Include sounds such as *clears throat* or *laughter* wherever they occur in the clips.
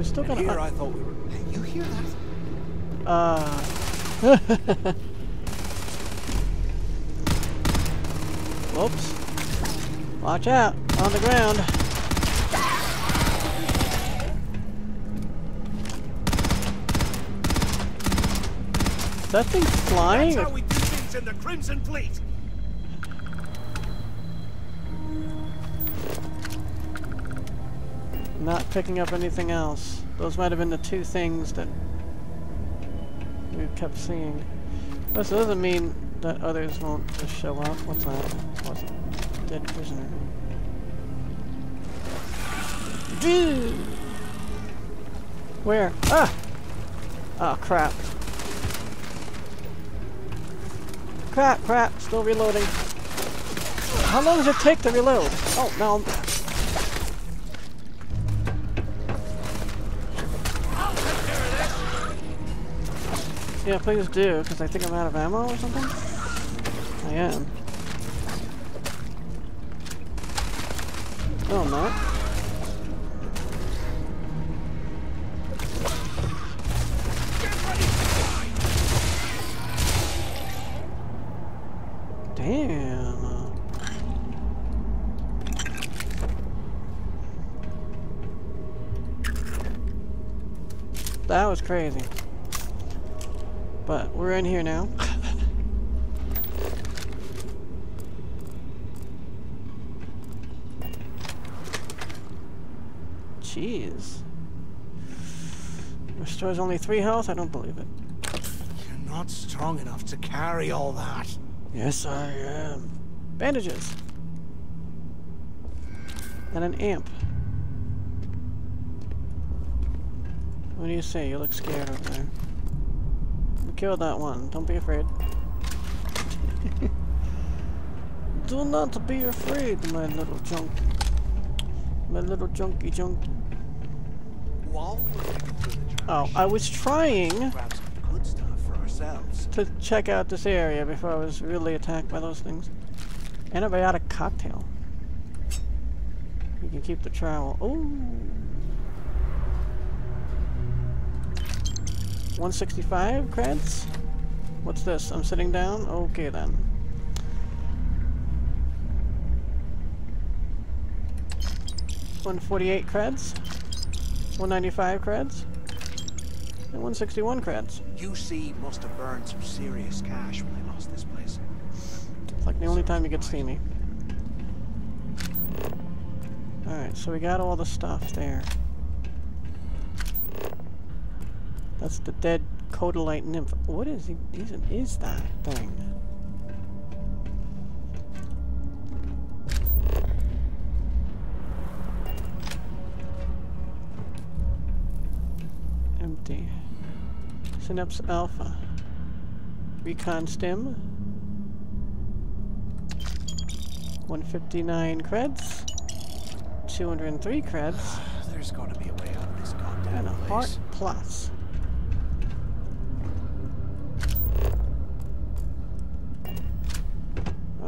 So still gonna. here I thought we were. You hear that? Uh. *laughs* Whoops. Watch out. On the ground. That thing flying? That's how we do things in the Crimson Fleet. Not picking up anything else. Those might have been the two things that we kept seeing. This doesn't mean that others won't just show up. What's that? What's it? Dead prisoner. Dude! Where? Ah! Oh, crap. Crap, crap. Still reloading. How long does it take to reload? Oh, no. Yeah, please do, because I think I'm out of ammo or something? I am. Oh, no, I'm not. Damn. That was crazy. But we're in here now. Jeez. Restores only three health? I don't believe it. You're not strong enough to carry all that. Yes, I am. Bandages. And an amp. What do you say? You look scared over there. We killed that one. Don't be afraid. *laughs* Do not be afraid, my little junk. My little junky junky. While we're digging through the trash, Oh, I was trying grab some good stuff for ourselves. to check out this area before I was really attacked by those things. Antibiotic cocktail. You can keep the trowel. Ooh. 165 creds? What's this? I'm sitting down? Okay then. One forty-eight creds, one ninety-five creds, and one sixty-one creds. UC must have burned some serious cash when they lost this place. It's like the only time you get to see me. Alright, so we got all the stuff there. That's the dead Codalite nymph. What is he, even is that thing? Empty. Synapse Alpha. Recon Stim. 159 creds. 203 creds. *sighs* There's got to be a way out of this goddamn And a place. heart plus.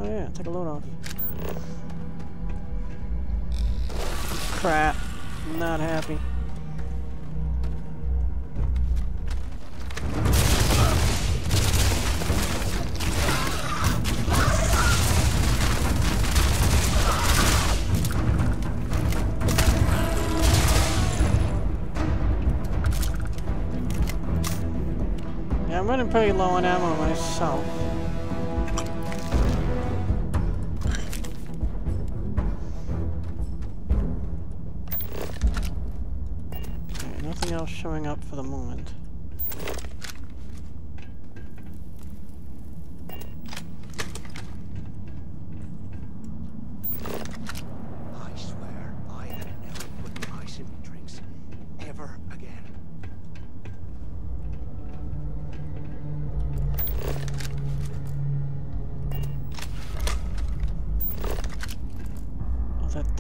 Oh yeah, take a load off. Crap. Not happy. I'm running pretty low on ammo myself.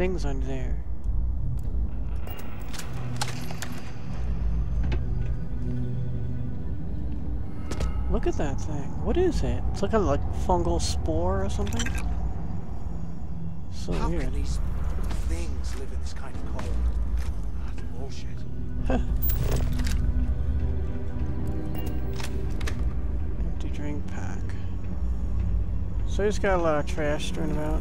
Thing's under there. Look at that thing. What is it? It's like a like fungal spore or something. So How weird. can these things live in this kind of cold? That's bullshit. Empty drink pack. So he's got a lot of trash strewn about.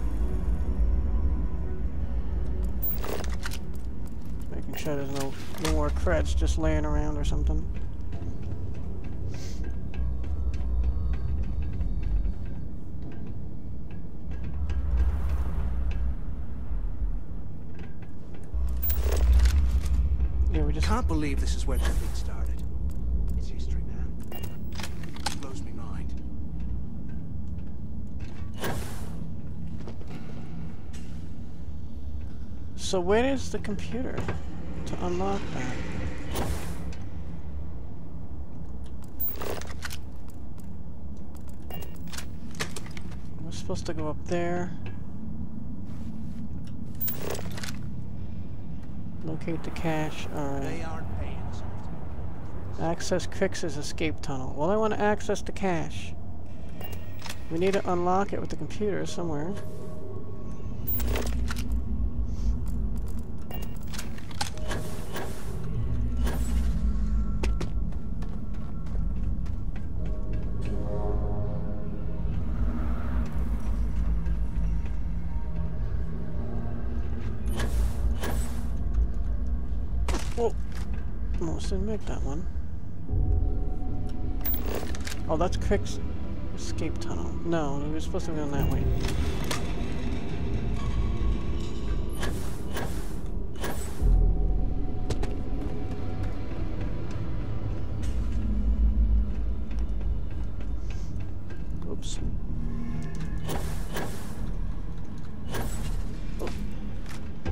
Sure there's no, no more creds just laying around or something. Yeah, we just Can't believe this is where everything started. It's history, man. It blows me mind. So where is the computer to unlock that? We're supposed to go up there. Locate the cache. Alright. aren't paying us enough to Access Crix's escape tunnel. Well, I want to access the cache. We need to unlock it with the computer somewhere. Didn't make that one. Oh, that's Crick's escape tunnel. No, we were supposed to go that way. Oops. Oh.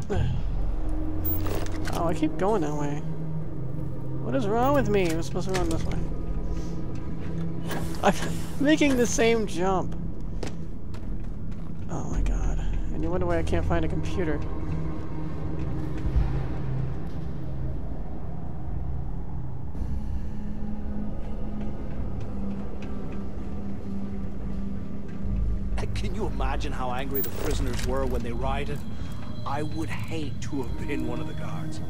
*sighs* oh, I keep going that way. Is wrong with me? I'm supposed to run this way. I'm *laughs* making the same jump. Oh my god. And you wonder why I can't find a computer. Can you imagine how angry the prisoners were when they rioted? I would hate to have been one of the guards.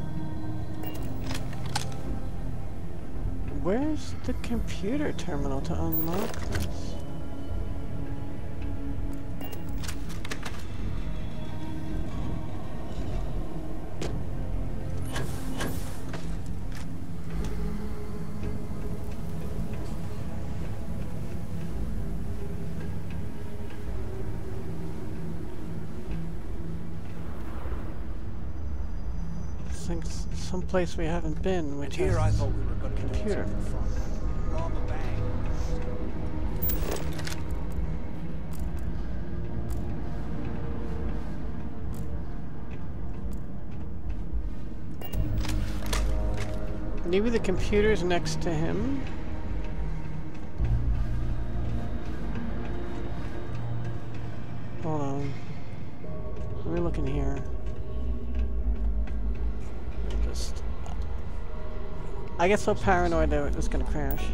Where's the computer terminal to unlock this? Someplace we haven't been, which here I thought we were going to computer. Rob a bank. Maybe the computer's next to him. Hold on. Let me look in here. Just. I get so paranoid that it's gonna crash.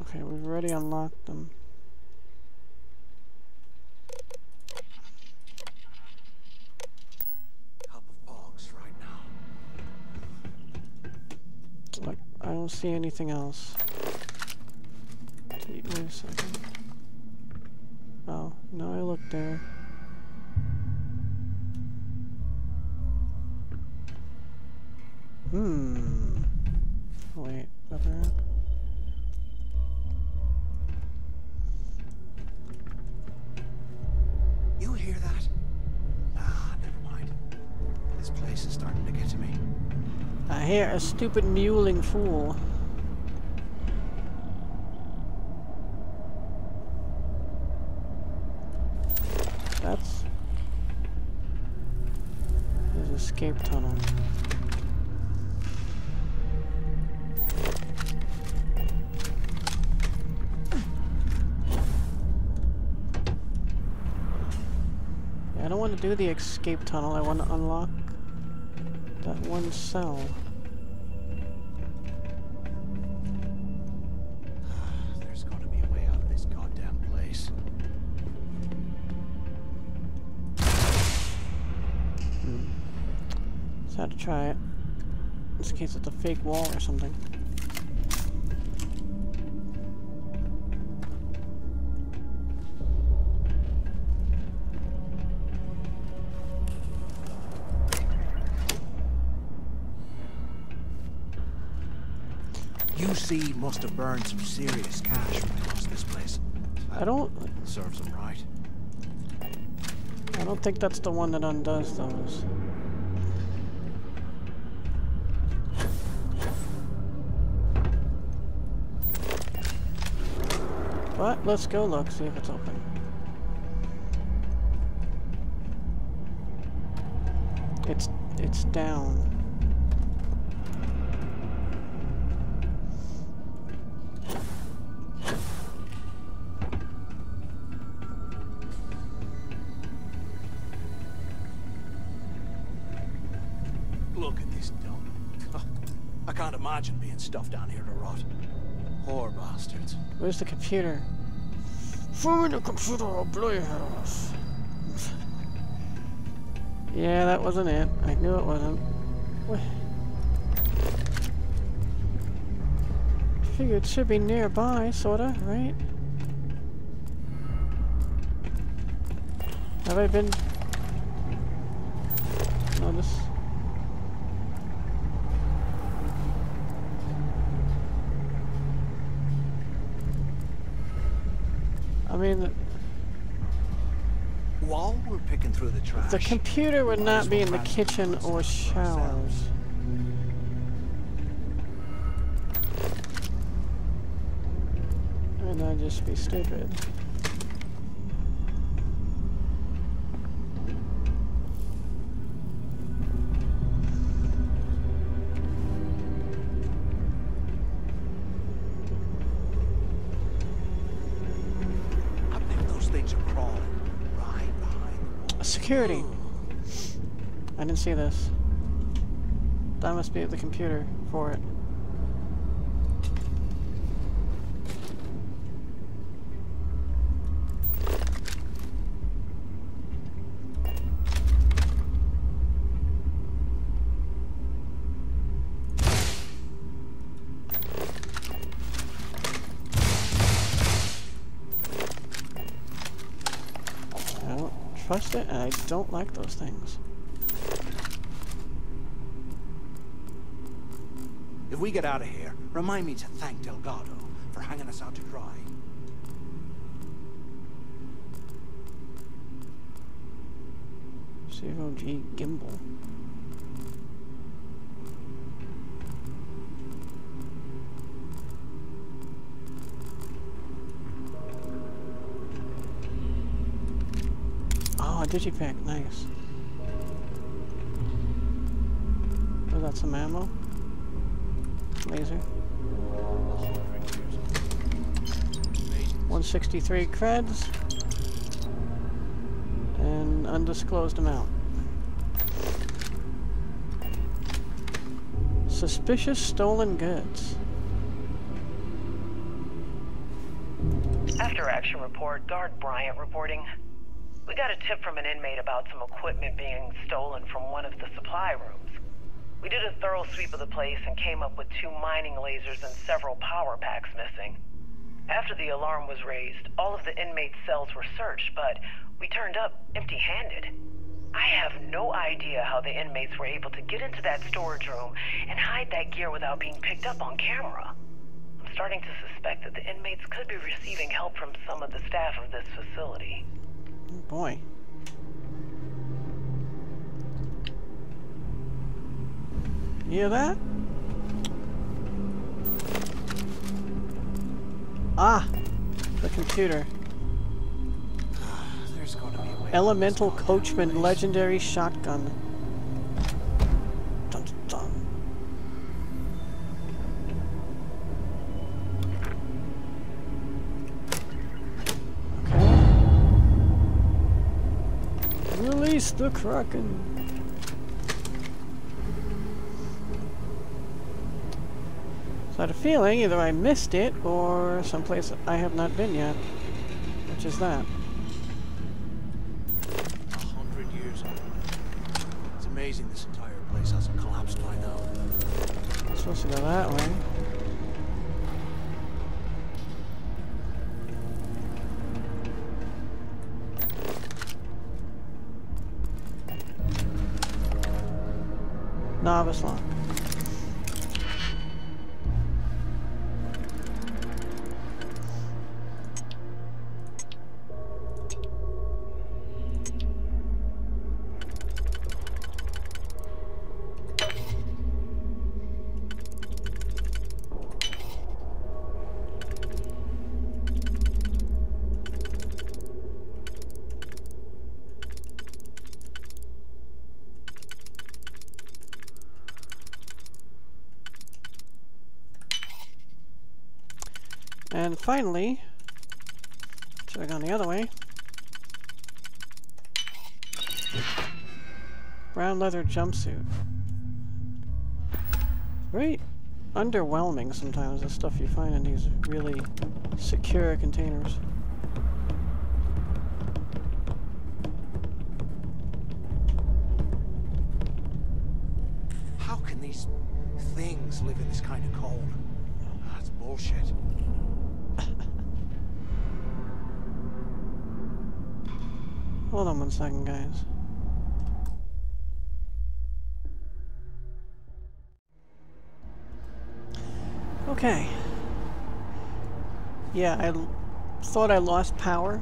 Okay, we've already unlocked them. Cup of bogs right now. Like, I don't see anything else. Wait wait a second. Oh, no, I looked there. Hmm. Wait, other. You hear that? Ah, never mind. This place is starting to get to me. I hear a stupid mewling fool. don't want to do the escape tunnel. I want to unlock that one cell. *sighs* There's got to be a way out of this goddamn place. Hmm. Just had to try it. In this case, it's a fake wall or something. UC must have burned some serious cash when they lost this place. I don't Serves them right. I don't think that's the one that undoes those. But let's go look, see if it's open. It's it's down. Imagine being stuffed down here to rot. Poor bastards. Where's the computer? Show me the computer, I'll blow your head off. yeah, that wasn't it. I knew it wasn't. What? Figure it should be nearby, sorta, right? Have I been... Notice? I mean, the, While we're picking through the trash, the computer would not be in the kitchen or stuff for ourselves. showers. And I'd just be stupid. Security! I didn't see this. That must be the computer for it. I don't and I don't like those things. If we get out of here, remind me to thank Delgado for hanging us out to dry. Zero G gimbal. Digipack, nice. Oh, that's some ammo. Laser. 163 creds. And undisclosed amount. Suspicious stolen goods. After action report, Guard Bryant reporting. We got a tip from an inmate about some equipment being stolen from one of the supply rooms. We did a thorough sweep of the place and came up with two mining lasers and several power packs missing. After the alarm was raised, all of the inmates' cells were searched, but we turned up empty-handed. I have no idea how the inmates were able to get into that storage room and hide that gear without being picked up on camera. I'm starting to suspect that the inmates could be receiving help from some of the staff of this facility. Oh boy. You hear that? Ah! The computer. *sighs* There's gonna be a way. Elemental Coachman. Legendary Shotgun. Release the Kraken. So I had a feeling either I missed it or someplace I have not been yet. Which is that? A hundred years old. It's amazing this entire place place hasn't collapsed by now. Supposed to go that way. Novice lock. And finally, should have gone the other way. Brown leather jumpsuit. Very underwhelming sometimes, the stuff you find in these really secure containers. How can these things live in this kind of cold? That's bullshit. Hold on one second, guys. Okay. Yeah, I thought I lost power.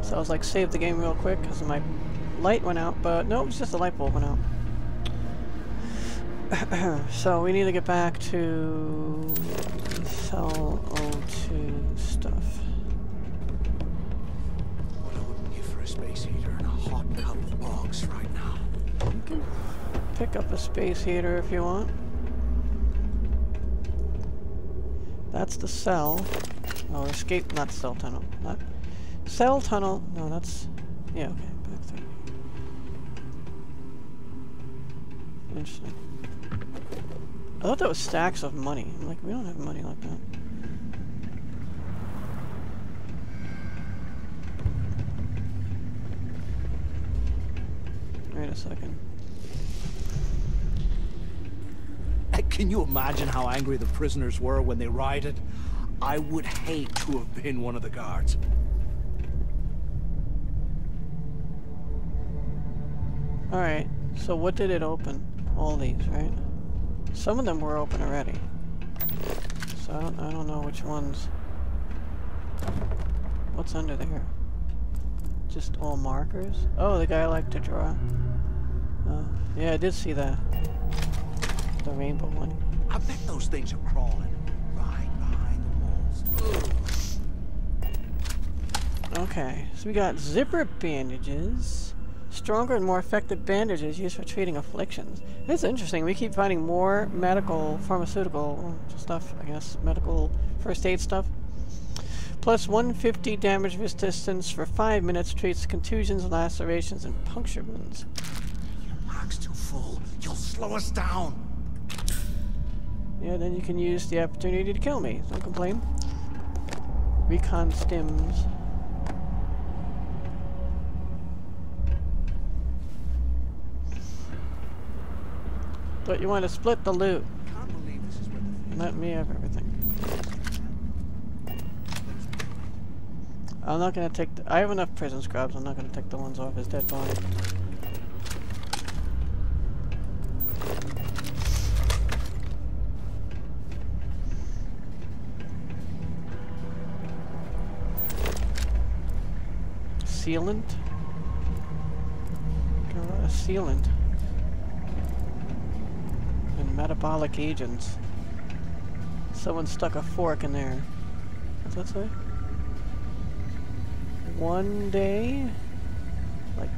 So I was like, save the game real quick because my light went out, but no, it was just the light bulb went out. *clears throat* so we need to get back to cell 02 stuff. Space heater and a hot cup of bogs right now. You can pick up a space heater if you want. That's the cell. Oh, escape, not cell tunnel. Not cell tunnel. No, that's yeah. Okay, back there. Interesting. I thought that was stacks of money. I'm like, we don't have money like that. A second. Can you imagine how angry the prisoners were when they rioted? I would hate to have been one of the guards. Alright, so what did it open? All these, right? Some of them were open already. So I don't, I don't know which ones. What's under there? Just all markers? Oh, the guy liked to draw. Oh, yeah, I did see that. The rainbow one. I bet those things are crawling right behind the walls. Okay, so we got zipper bandages. Stronger and more effective bandages used for treating afflictions. It's interesting. We keep finding more medical, pharmaceutical stuff, I guess. Medical first aid stuff. Plus 150 damage resistance for 5 minutes treats contusions, lacerations, and puncture wounds. Your mark's too full. You'll slow us down. Yeah, then you can use the opportunity to kill me. Don't complain. Recon stims. But you want to split the loot. Can't believe this is where the things Let me have everything. I'm not gonna take. The, I have enough prison scrubs. I'm not gonna take the ones off his dead body. Sealant. A sealant. And metabolic agents. Someone stuck a fork in there. What's that say? One day? Like,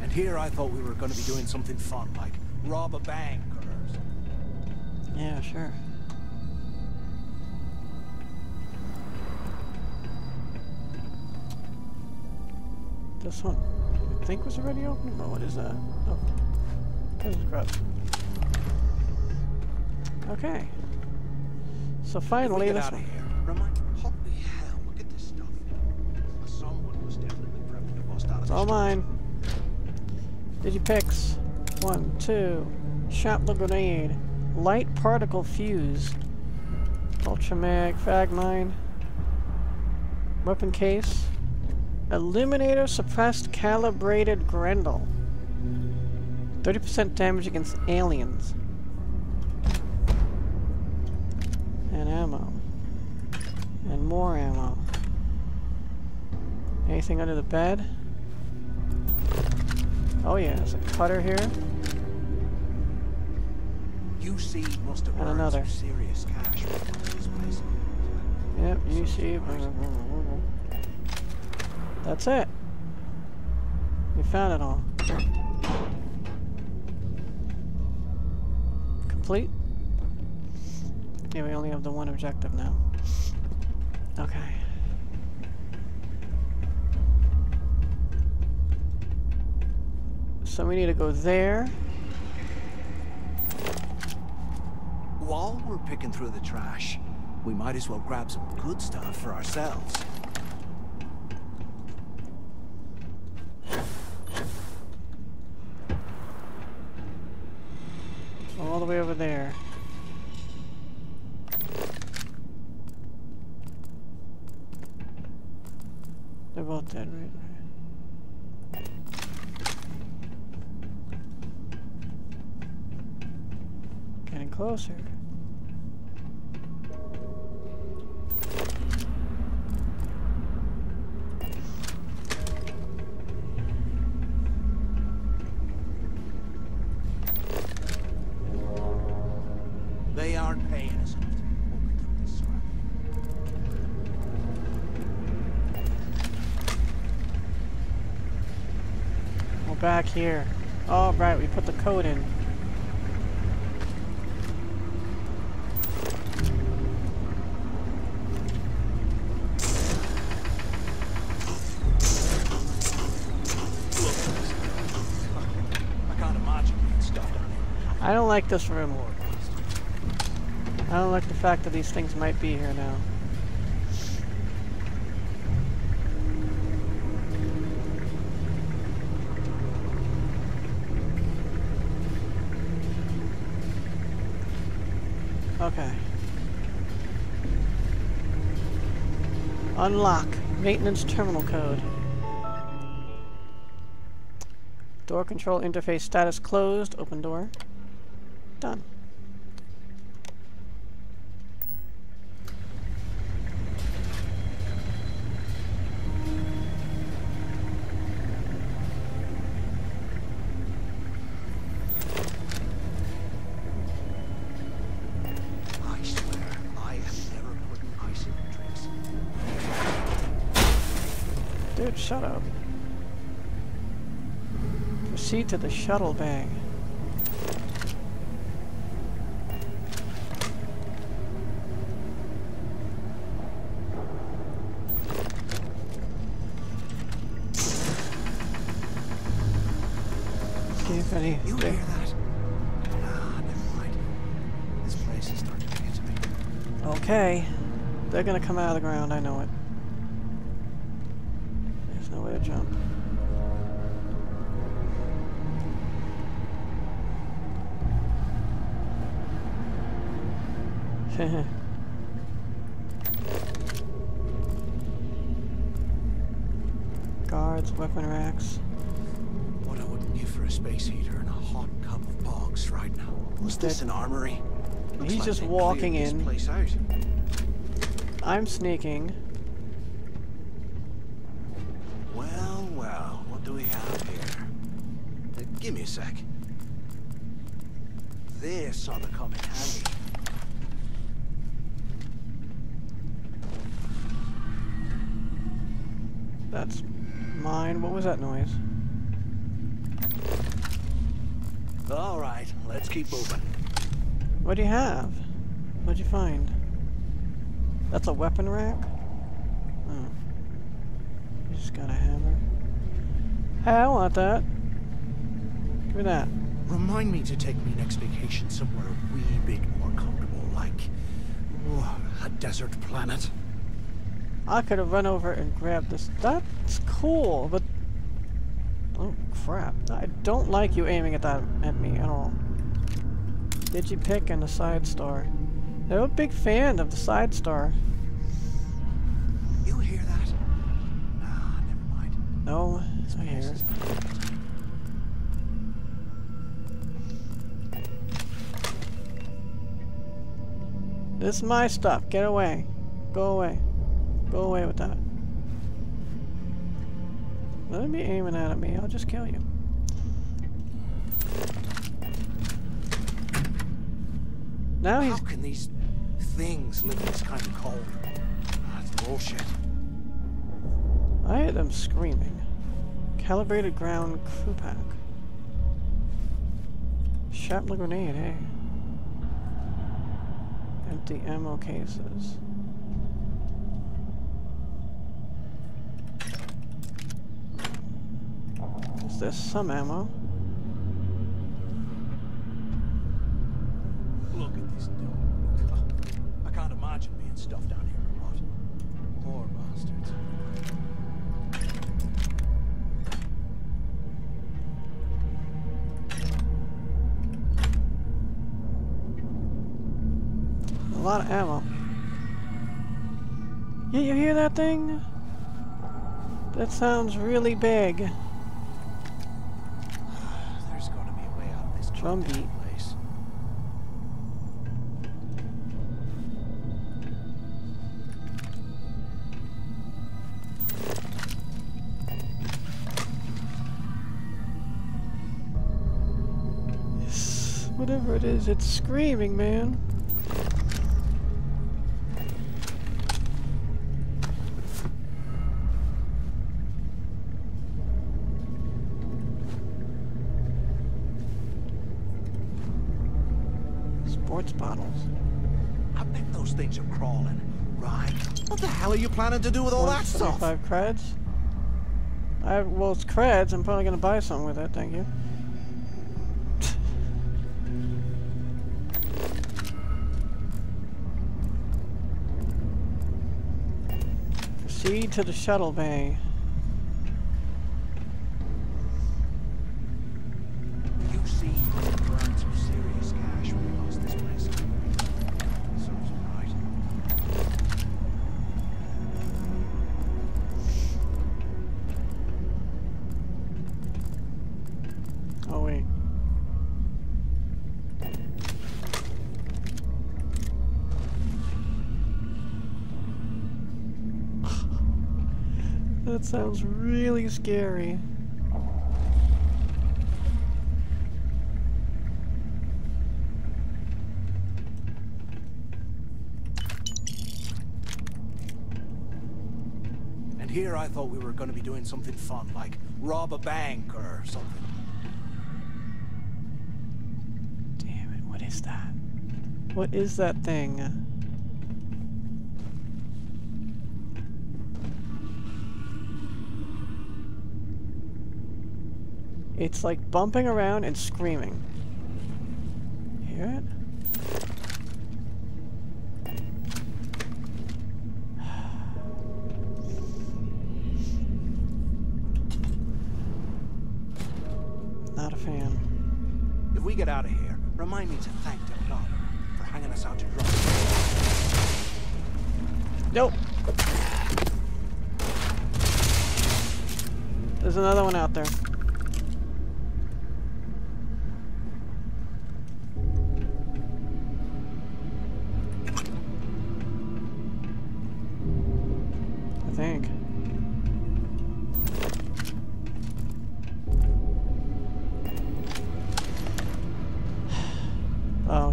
And here I thought we were going to be doing something fun, like rob a bank or... something. yeah, sure. This one, I think was already open? Oh, what is that? Oh, prison scrubs. Okay. So finally, this one. here. Remind... Holy hell, look at this stuff. Someone was definitely prepping to bust out of It's this all mine. Digipix. One, two. Shrapnel grenade. Light particle fuse. Ultramag, frag mine. Weapon case. Illuminator suppressed calibrated Grendel. 30% damage against aliens. And ammo. And more ammo. Anything under the bed? Oh yeah, there's a cutter here. UC must have And another. serious cash. Yep, you see. That's it. We found it all. Complete? Yeah, we only have the one objective now. Okay. So we need to go there. While we're picking through the trash, we might as well grab some good stuff for ourselves. We're back here. All right, we put the code in. I can't imagine being stuck down here. I don't like this room. I don't like the fact that these things might be here now. Okay. Unlock. Maintenance terminal code. Door control interface status closed. Open door. Done. Dude, shut up. Proceed to the shuttle bay. If any. You hear that? Ah, never mind. This place is starting to get to me. Okay. They're gonna come out of the ground, I know it. Was this an armory? Looks He's like just walking in. Place out. I'm sneaking. Well, well, what do we have here? Uh, give me a sec. This ought to come in handy. That's mine. What was that noise? All right, let's keep moving. What do you have? What'd you find? That's a weapon rack? Oh. You just got a hammer. Hey, I want that. Give me that. Remind me to take me next vacation somewhere a wee bit more comfortable, like oh, a desert planet. I could have run over and grabbed this. That's cool, but Oh, crap. I don't like you aiming at that at me at all. Digipick and the Sidestar. A big fan of the Sidestar. You hear that? Ah, never mind. No, I hear it. This is my stuff. Get away. Go away. Go away with that. Let him be aiming at me. I'll just kill you. Now he's How can these things live in this kind of cold? Ah, That's bullshit. I hear them screaming. Calibrated ground crew pack. Shrapnel grenade, hey. Empty ammo cases. Is there some ammo? Lot of ammo. Yeah, you hear that thing? That sounds really big. There's gotta be a way out of this Drum beat. place. This, whatever it is, it's screaming, man. Planning to do with all that stuff? 175 creds. I have, well, it's creds. I'm probably gonna buy something with it. Thank you. *laughs* Proceed to the shuttle bay. Sounds really scary. And here I thought we were going to be doing something fun, like rob a bank or something. Damn it, what is that? What is that thing? It's like bumping around and screaming. Hear it?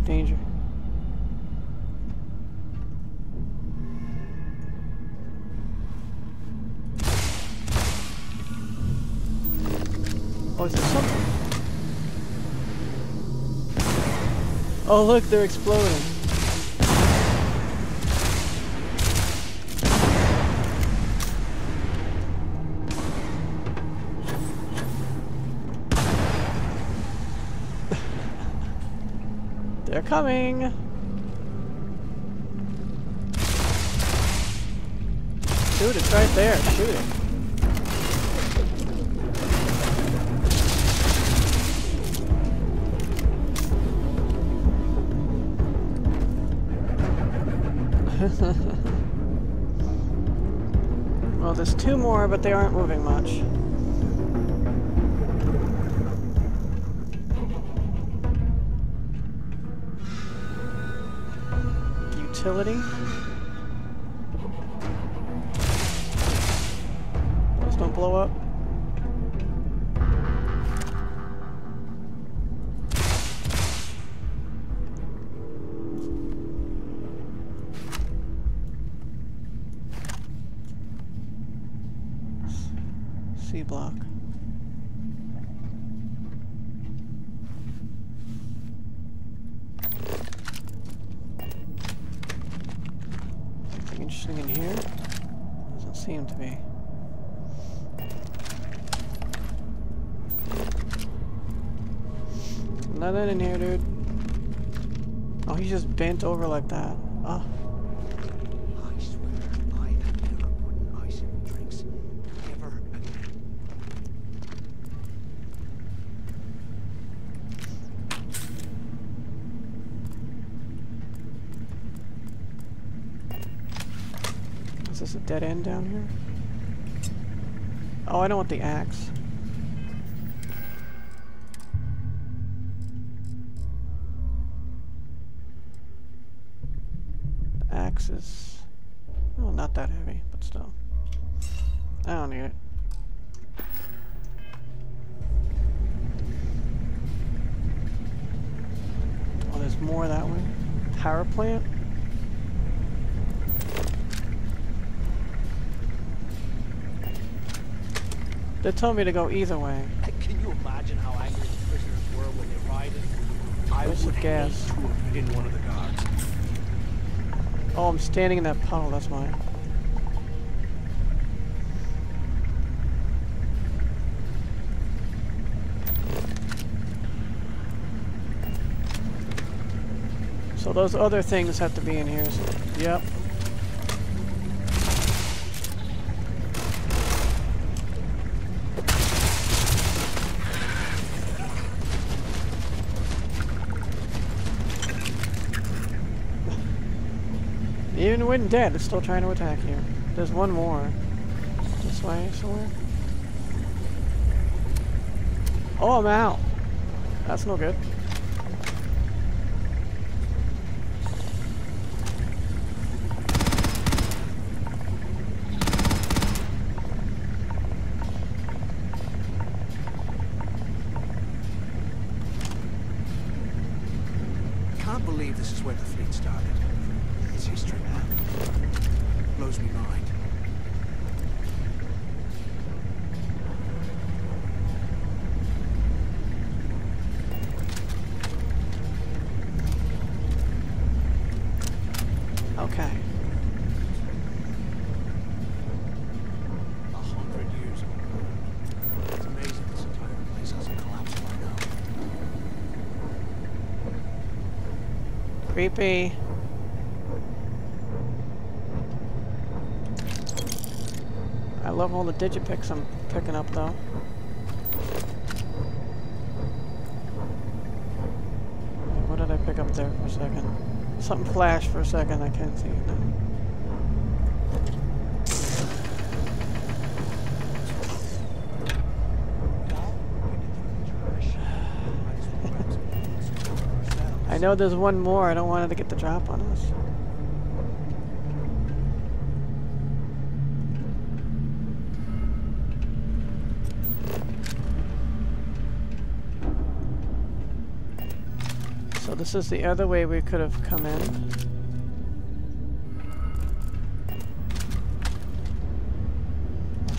Danger. Oh, is there something? Oh, look, they're exploding. coming. Dude, it's right there. Shoot it. *laughs* well, there's two more, but they aren't moving much. Utility. Those don't blow up. C block. Something interesting in here? Doesn't seem to be. Nothing in here, dude. Oh, he's just bent over like that. Oh. I swear, I am never putting ice in drinks. Ever again. Is this a dead end down here? Oh, I don't want the axe. Oh, not that heavy, but still. I don't need it. Oh, there's more that way. Power plant? They told me to go either way. Can you imagine how angry the prisoners were when they rioted? I Where's the would gas? hate been one of the guards. Oh, I'm standing in that puddle, that's why. So those other things have to be in here. So, yep. When dead, it's still trying to attack you. There's one more. This way somewhere. Oh, I'm out. That's no good. Creepy. I love all the digipicks I'm picking up though. What did I pick up there for a second? Something flashed for a second, I can't see it now. Know there's one more, I don't want it to get the drop on us. So this is the other way we could have come in.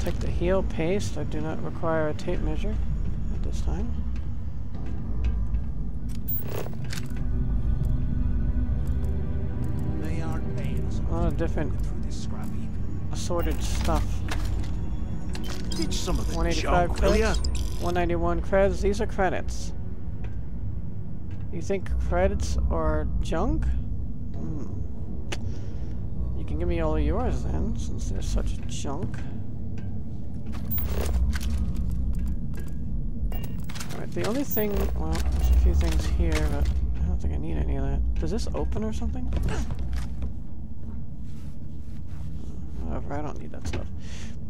Take the heel paste. I do not require a tape measure at this time. Lot of different through this scrap heap. assorted stuff. Ditch some of the 185 junk, credits. 191 credits. These are credits. You think credits are junk? Hmm. You can give me all of yours then, since they're such junk. Alright, the only thing, well, there's a few things here, but I don't think I need any of that. Does this open or something? However, I don't need that stuff.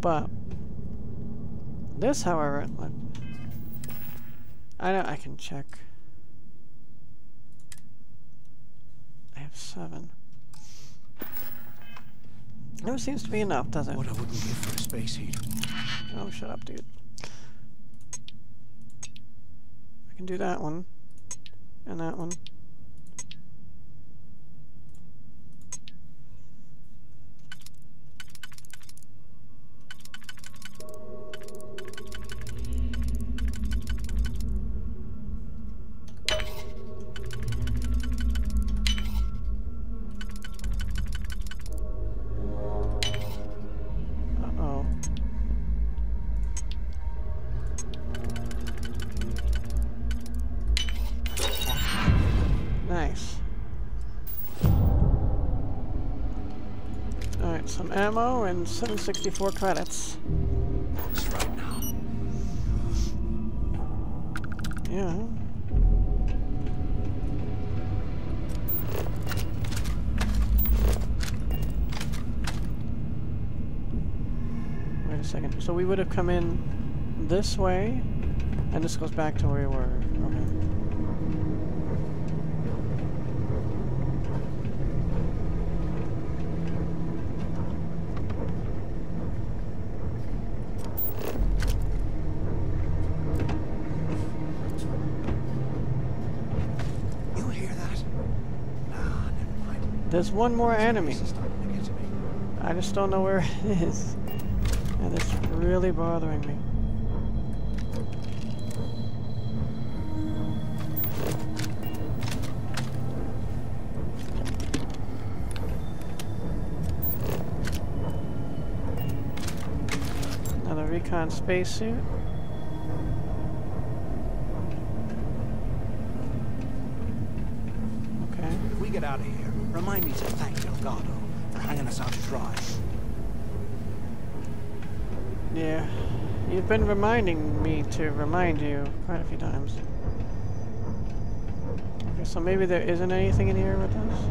But this, however, I know I can check. I have seven. Never seems to be enough, does it? What I wouldn't give for a space heater. Oh, shut up, dude. I can do that one. And that one. 764 credits. Right now. Yeah. Wait a second. So we would have come in this way, and this goes back to where we were. Okay. You hear that? Nah, never mind. There's one more enemy. This is starting to get to me. I just don't know where it is. And it's really bothering me. Another recon spacesuit. Okay. If we get out of here, remind me to thank Delgado for hanging us out to dry. Yeah. You've been reminding me to remind you quite a few times. Okay, so maybe there isn't anything in here with us?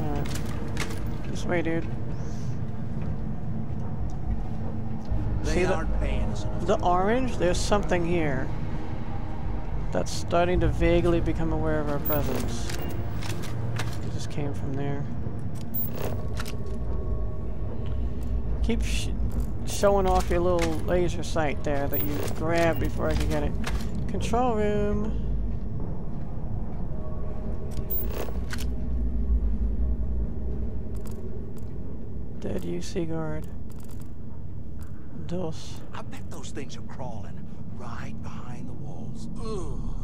Alright. This way, dude. They See the- aren't paying us enough. The orange, there's something here that's starting to vaguely become aware of our presence. It just came from there. Keep sh showing off your little laser sight there that you grabbed before I could get it. Control room. Dead UC guard. I bet those things are crawling right behind the walls. Ugh.